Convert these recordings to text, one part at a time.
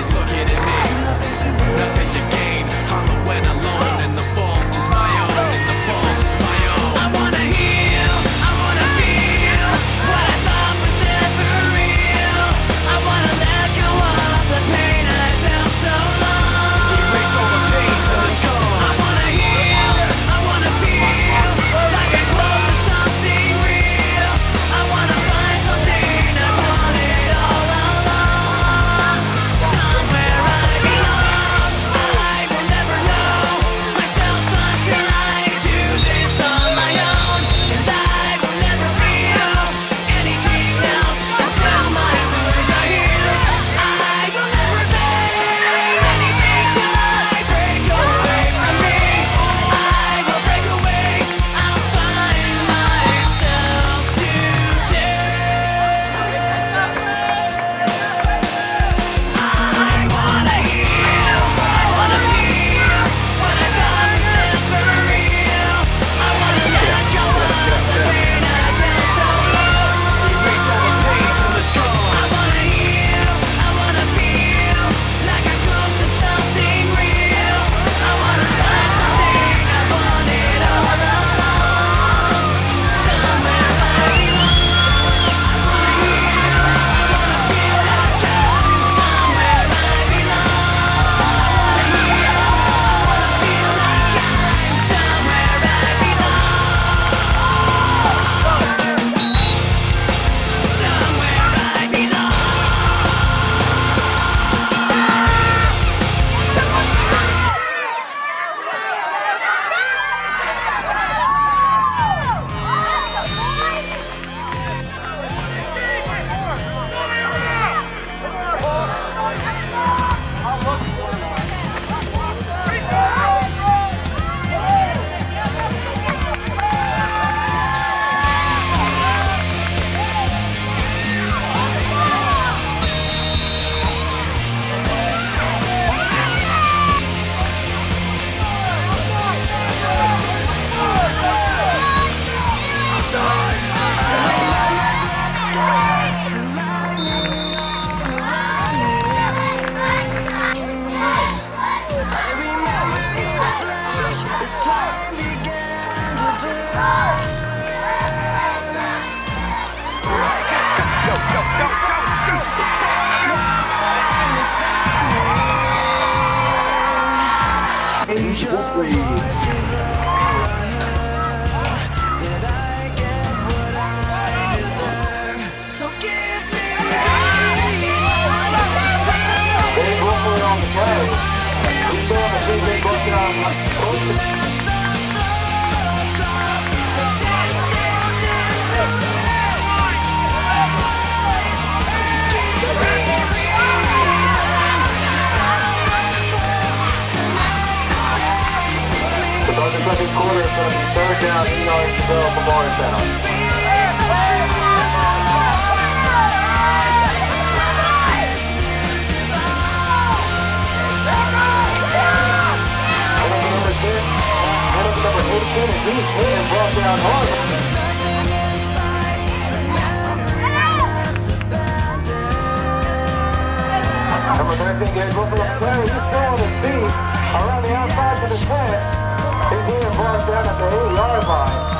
He's looking at me. Hopefully. touchdown. Wilson and Dennis Mann brought down hard. Number 13 his feet around the outside of the track. he's being brought down at the 8-yard line.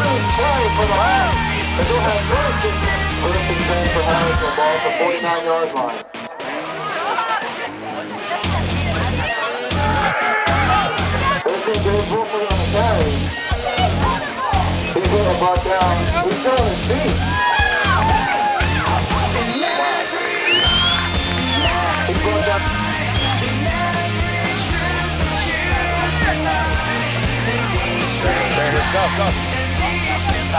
for the half. First and 10 for Harris the ball at the 49-yard line. First and the carry. He's going to down. He's still on his feet. He. Go, go.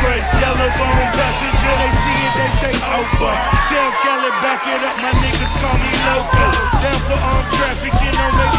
Rolls yellow bone passenger. They see it, they say, oh boy. Tell Kelly, back it up, my niggas call me loco. Down for armed trafficking, don't make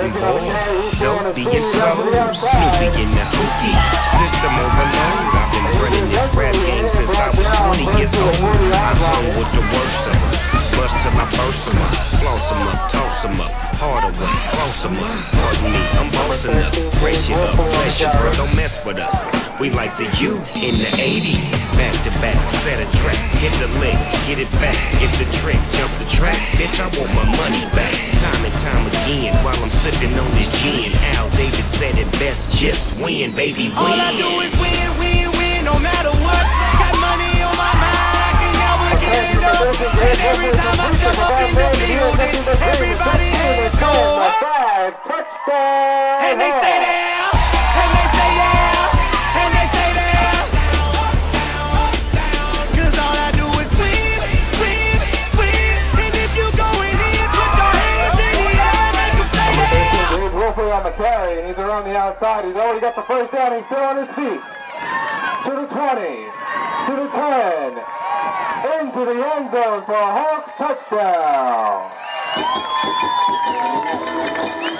water getting boiled, dope being sold, Snoopy in the hookie, system overload. I've been running this rap game since I was 20 years old. I hung with the worst of them, bust till I burst 'em up, floss 'em up, toss 'em up, harder way, close 'em up. Pardon me, I'm bossing up, brace you up, bless you, bro, don't mess with us. We like the U in the 80s, back to back, set a track, hit the lick, get it back, get the trick, jump the track, bitch, I want my money back. Time and time again, while I'm sipping on this gin, Al Davis said it best, just win, baby, win. All I do is win, win, win, no matter what. Got money on my mind, I can never get enough. And every time I step up in the building, everybody hands go up. Five, touchdown. And they stay there, and they say yeah, and they stay there. Cause all I do is win, win, win. And if you going in, put your hands in the air, make 'em stay there. Gage Wolfle on the carry, and he's around the outside. He's already got the first down. He's still on his feet. To the 20, to the 10, into the end zone for a Hawks touchdown. どうもどうも。